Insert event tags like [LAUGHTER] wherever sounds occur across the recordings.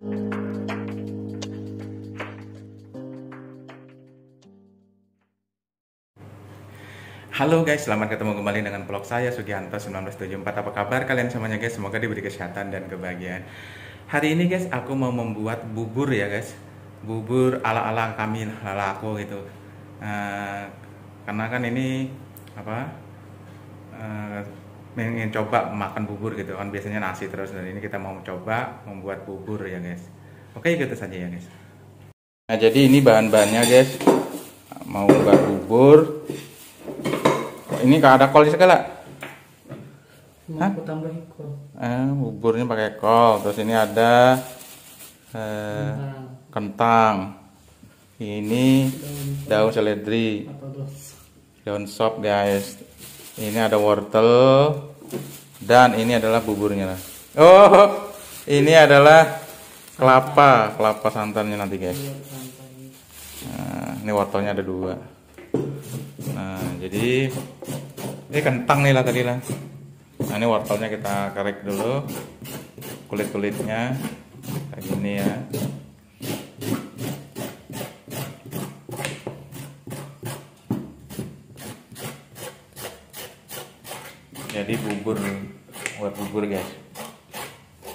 Halo guys, selamat ketemu kembali dengan vlog saya Sugianto 1974. Apa kabar kalian semuanya guys? Semoga diberi kesehatan dan kebahagiaan. Hari ini guys, aku mau membuat bubur ya guys. Bubur ala-ala kami, ala aku gitu. Uh, karena kan ini apa? Uh, ingin coba makan bubur gitu kan biasanya nasi terus dan ini kita mau coba membuat bubur ya guys. Oke, gitu saja ya guys. Nah, jadi ini bahan-bahannya guys. Mau buat bubur, ini gak ada kol segala aku tambahin kol. eh, buburnya pakai kol terus ini ada eh, Nah, kentang ini daun seledri apa dos? daun sop guys ini ada wortel dan ini adalah buburnya oh ini adalah kelapa kelapa santannya nanti guys santai. Nah, ini wortelnya ada dua. Nah, jadi ini kentang nih lah tadi lah. Nah, ini wortelnya kita kerek dulu. Kulit-kulitnya kayak gini ya. Jadi bubur buat bubur guys.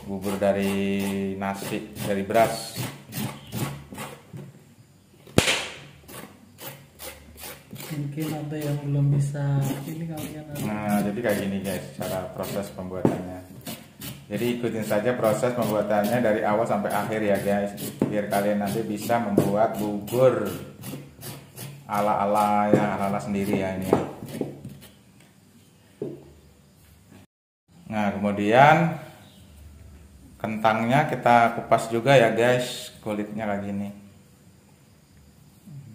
Bubur dari nasi, dari beras. Mungkin ada yang belum bisa ini kalian ada. Nah, jadi kayak gini guys, cara proses pembuatannya. Jadi ikutin saja proses pembuatannya dari awal sampai akhir ya guys, biar kalian nanti bisa membuat bubur ala-ala ya ala-ala sendiri ya ini. ya. Nah, kemudian kentangnya kita kupas juga ya guys, kulitnya kayak gini.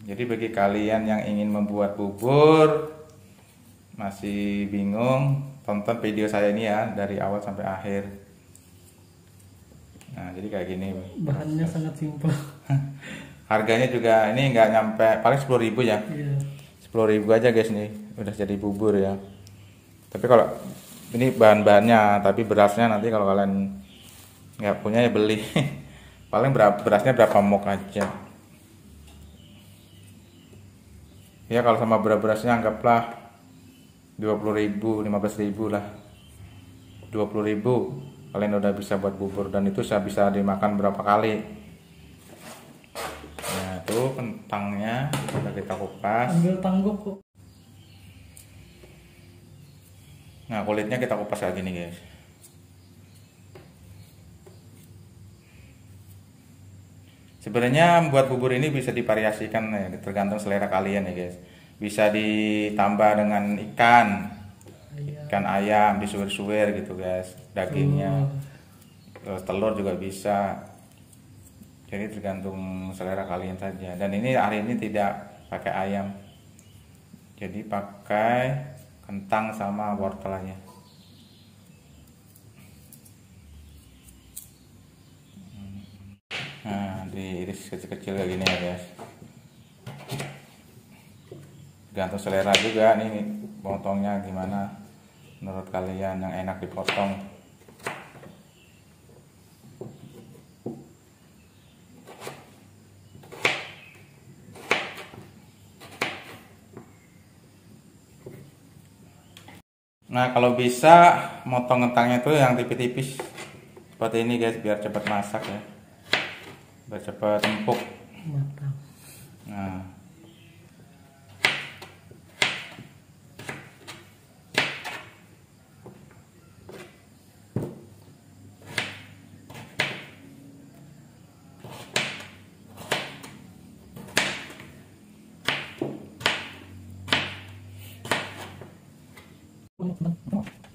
Jadi bagi kalian yang ingin membuat bubur masih bingung, tonton video saya ini ya dari awal sampai akhir. Nah, jadi kayak gini. Bahannya sangat simpel. [LAUGHS] Harganya juga ini nggak nyampe paling 10.000 ya. Iya. 10.000 aja guys nih, udah jadi bubur ya. Tapi kalau ini bahan-bahannya, tapi berasnya nanti kalau kalian nggak punya ya beli. [LAUGHS] paling berapa berasnya berapa mok aja. Ya kalau sama beras-berasnya anggaplah 20.000, 15.000 lah. 20.000 kalian udah bisa buat bubur dan itu saya bisa dimakan berapa kali. Nah, itu kentangnya udah kita kupas. Ambil tangguk Nah, kulitnya kita kupas kayak gini, guys. Sebenarnya membuat bubur ini bisa divariasikan ya, tergantung selera kalian ya, guys. Bisa ditambah dengan ikan, ikan ayam disuir-suir gitu, guys. Dagingnya. Terus telur juga bisa. Jadi tergantung selera kalian saja. Dan ini hari ini tidak pakai ayam. Jadi pakai kentang sama wortelnya. Nah, diiris kecil-kecil kayak gini ya, guys. Tergantung selera juga nih potongnya gimana menurut kalian yang enak dipotong. Nah kalau bisa motong kentangnya itu yang tipis-tipis. Seperti ini guys biar cepat masak ya, biar cepat empuk.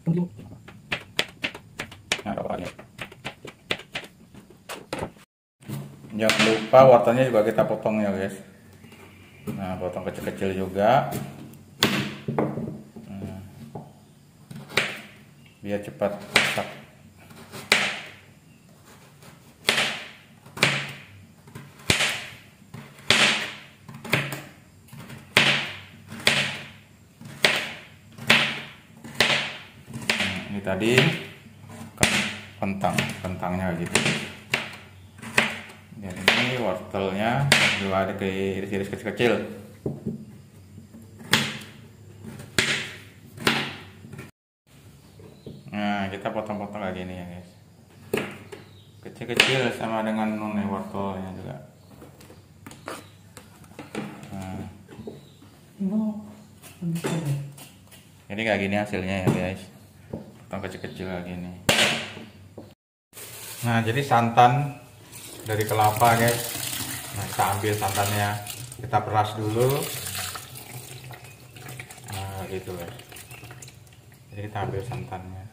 Matang. Nah. Jangan lupa wortelnya juga kita potong ya guys. Nah, potong kecil-kecil juga. Nah. Biar cepat masak. Ini tadi kentang, kentangnya gitu. wortelnya dua ada ke iris-iris kecil-kecil. Nah kita potong-potong kayak gini ya guys. Kecil-kecil sama dengan nune wortelnya juga. Nah, deh. jadi kayak gini hasilnya ya guys potong kecil-kecil kayak gini. Nah jadi santan dari kelapa guys. Nah kita ambil santannya. Kita peras dulu. Nah gitu guys. Jadi kita ambil santannya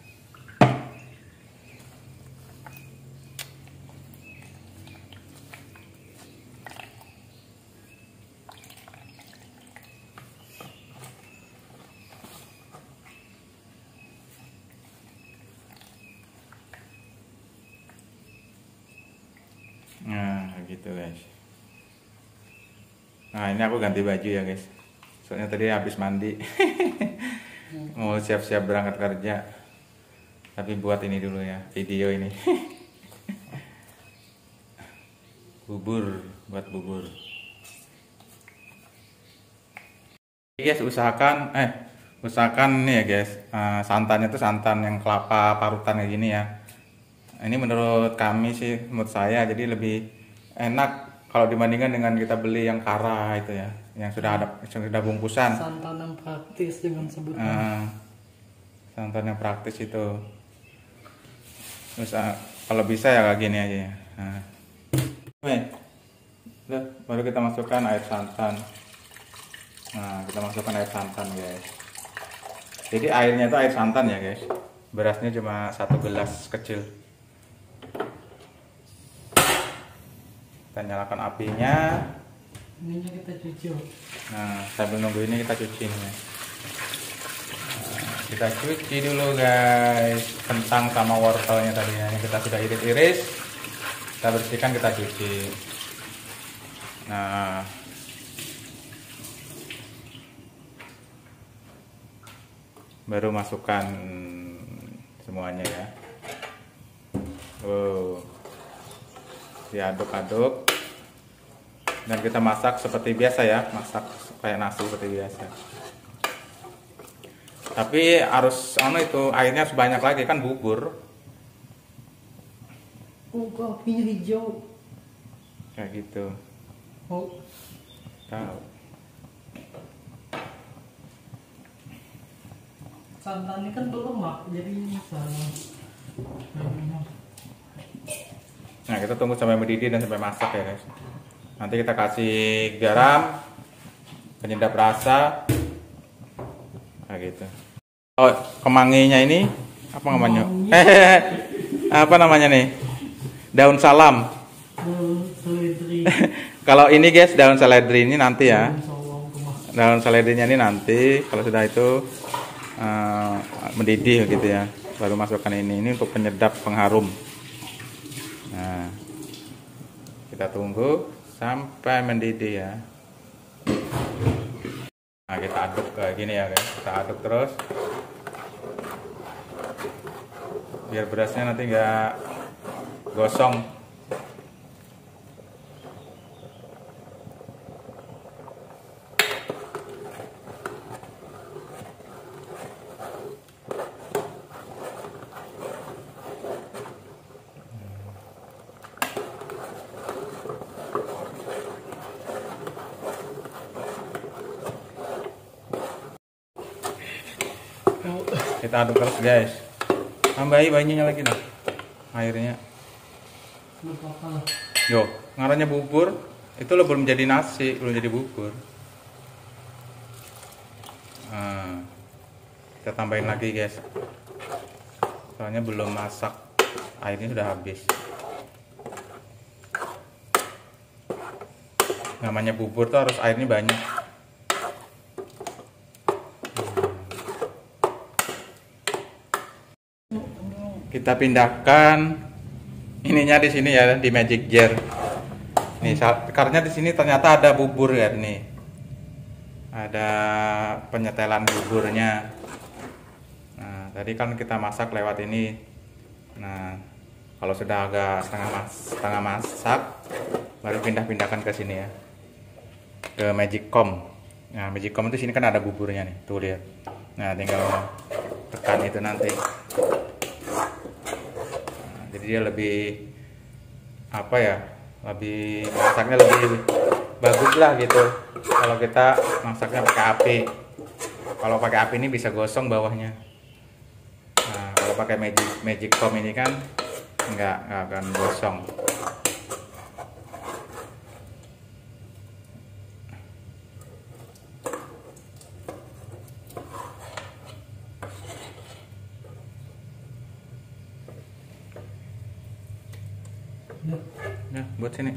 Nah, gitu guys. Nah, ini aku ganti baju ya guys. Soalnya tadi habis mandi. [LAUGHS] Mau siap-siap berangkat kerja. Tapi buat ini dulu ya, video ini. [LAUGHS] bubur, buat bubur. Oke, guys, usahakan eh usahakan nih ya guys, eh, santannya tuh santan yang kelapa parutan kayak gini ya ini menurut kami sih menurut saya jadi lebih enak kalau dibandingkan dengan kita beli yang kara itu ya yang sudah ada yang sudah bungkusan. Santan yang praktis dengan sebutan. Eh, santan yang praktis itu. Terus ah, kalau bisa ya kayak gini aja ya. Nah. Baru kita masukkan air santan. Nah kita masukkan air santan guys. Jadi airnya itu air santan ya guys. Berasnya cuma satu gelas kecil kita nyalakan apinya Ininya kita cuci. oh. Nah, sambil nunggu ini kita cuci ya. Nah, kita cuci dulu guys, kentang sama wortelnya tadi ya. Yang kita sudah iris-iris, kita bersihkan, kita cuci. Nah, baru masukkan semuanya ya. Wow, diaduk-aduk dan kita masak seperti biasa ya masak kayak nasi seperti biasa. Tapi harus anu itu airnya sebanyak lagi kan bubur. Oh, kok apinya hijau. kayak gitu. Oh, tahu. Santannya kan berlemak, jadi sama. Nah kita tunggu sampai mendidih dan sampai masak ya guys. Nanti kita kasih garam penyedap rasa. Kayak gitu. Oh kemanginya ini apa namanya? [LAUGHS] Apa namanya nih? Daun salam. [LAUGHS] Kalau ini guys daun seledri ini nanti ya. Daun seledrinya ini nanti kalau sudah itu eh, mendidih gitu ya baru masukkan ini. Ini untuk penyedap pengharum nah kita tunggu sampai mendidih ya. Nah kita aduk kayak gini ya guys. Kita aduk terus. Biar berasnya nanti nggak gosong Oh, kita aduk terus guys. Tambahi banyak lagi nih airnya. Yo ngarannya bubur. Itu lo belum jadi nasi belum jadi bubur. Nah, kita tambahin lagi guys. Soalnya belum masak. Airnya sudah habis. Namanya bubur tuh harus airnya banyak kita pindahkan ininya di sini ya di magic jar. Nih karena di sini ternyata ada bubur ya nih. Ada penyetelan buburnya. Nah tadi kan kita masak lewat ini. Nah kalau sudah agak setengah mas setengah masak baru pindah-pindahkan ke sini ya. Ke Magicom nah Magicom itu sini kan ada buburnya nih. Tuh lihat. Nah tinggal tekan itu nanti jadi dia lebih apa ya lebih masaknya lebih bagus lah gitu. Kalau kita masaknya pakai api. Kalau pakai api ini bisa gosong bawahnya. Nah kalau pakai magic magic com ini kan nggak nggak akan gosong Nah, buat sini.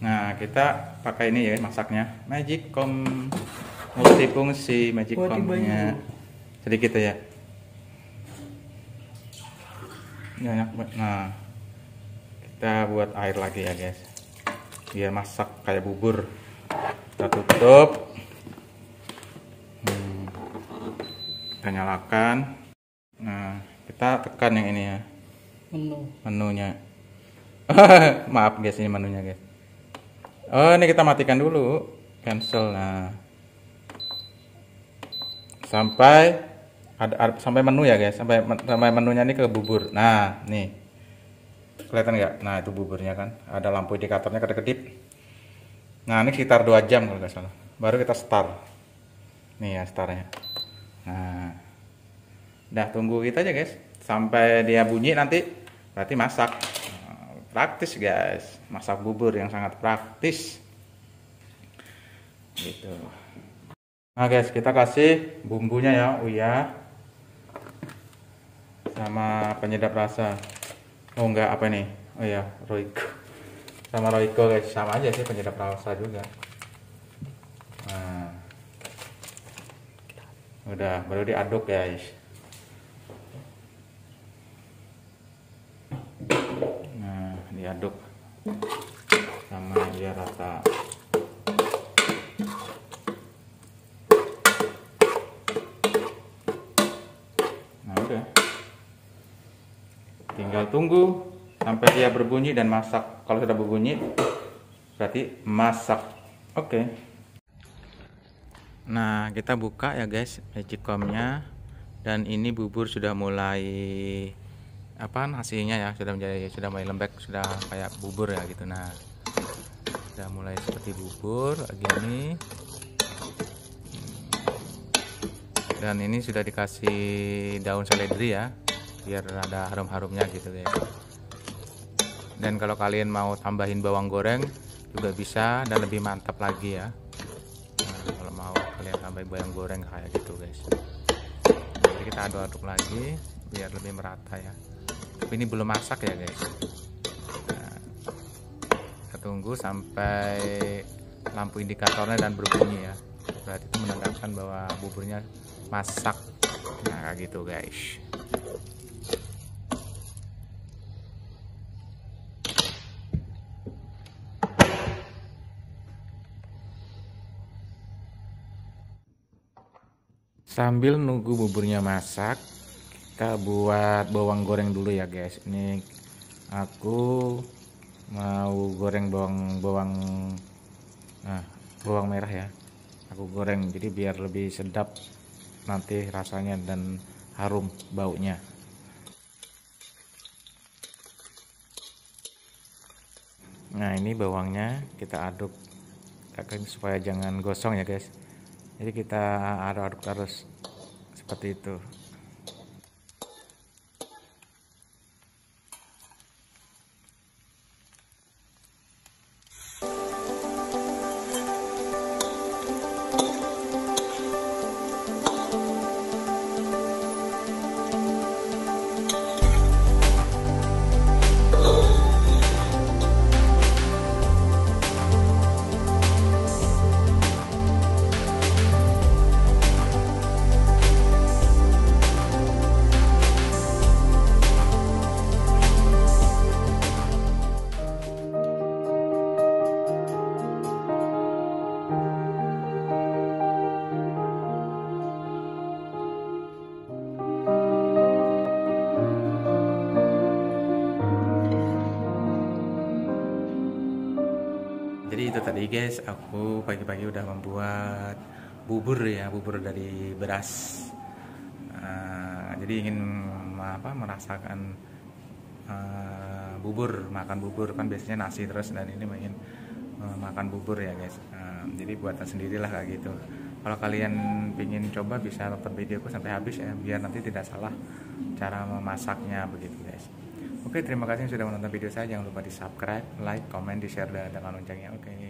Nah, kita pakai ini ya masaknya. Magicom multifungsi Magicomnya. Sedikit ya. Banyak. Nah, kita buat air lagi ya, guys. Biar masak kayak bubur. Kita tutup. Hmm. Kita nyalakan. Nah, kita tekan yang ini ya Menu. menunya [LAUGHS] maaf guys ini menunya guys oh ini kita matikan dulu. Cancel nah. Sampai ada, sampai menu ya guys. Sampai sampai menunya ini ke bubur nah nih. Kelihatan nggak? Nah itu buburnya kan. Ada lampu indikatornya kedip-kedip. Nah ini sekitar 2 jam kalau nggak salah. Baru kita start. Nih ya startnya. Nah. Udah tunggu kita aja guys. Sampai dia bunyi nanti berarti masak. Praktis guys, masak bubur yang sangat praktis. Gitu. Nah guys, kita kasih bumbunya ya, Uya. Sama penyedap rasa. Oh enggak apa nih? Oh ya, Royco. Sama Royco guys, sama aja sih penyedap rasa juga. Nah. Udah, baru diaduk guys. Nah, diaduk sama dia rata. Nah, udah. Tinggal tunggu sampai dia berbunyi dan masak. Kalau sudah berbunyi berarti masak. Oke. Nah, kita buka ya guys magicomnya dan ini bubur sudah mulai apa nasinya ya sudah menjadi sudah mulai lembek sudah kayak bubur ya gitu. Nah sudah mulai seperti bubur gini dan ini sudah dikasih daun seledri ya biar ada harum-harumnya gitu ya dan kalau kalian mau tambahin bawang goreng juga bisa dan lebih mantap lagi ya. Nah, kalau mau kalian tambahin bawang goreng kayak gitu guys. Jadi kita aduk-aduk lagi biar lebih merata ya tapi ini belum masak ya guys. Nah, kita tunggu sampai lampu indikatornya dan berbunyi ya. Berarti itu menandakan bahwa buburnya masak. Nah gitu guys. Sambil nunggu buburnya masak kita buat bawang goreng dulu ya guys. Ini aku mau goreng bawang bawang nah bawang merah ya. Aku goreng jadi biar lebih sedap nanti rasanya dan harum baunya. Nah ini bawangnya kita aduk. Supaya jangan gosong ya guys. Jadi kita aduk-aduk terus seperti itu guys aku pagi-pagi udah membuat bubur ya bubur dari beras uh, jadi ingin apa merasakan uh, bubur makan bubur kan biasanya nasi terus dan ini ingin uh, makan bubur ya guys uh, jadi buatan sendirilah kayak gitu kalau kalian ingin coba bisa nonton videoku sampai habis ya biar nanti tidak salah cara memasaknya begitu guys Oke, terima kasih sudah menonton video saya. Jangan lupa di subscribe, like, comment, di share, dan tekan loncengnya. Oke.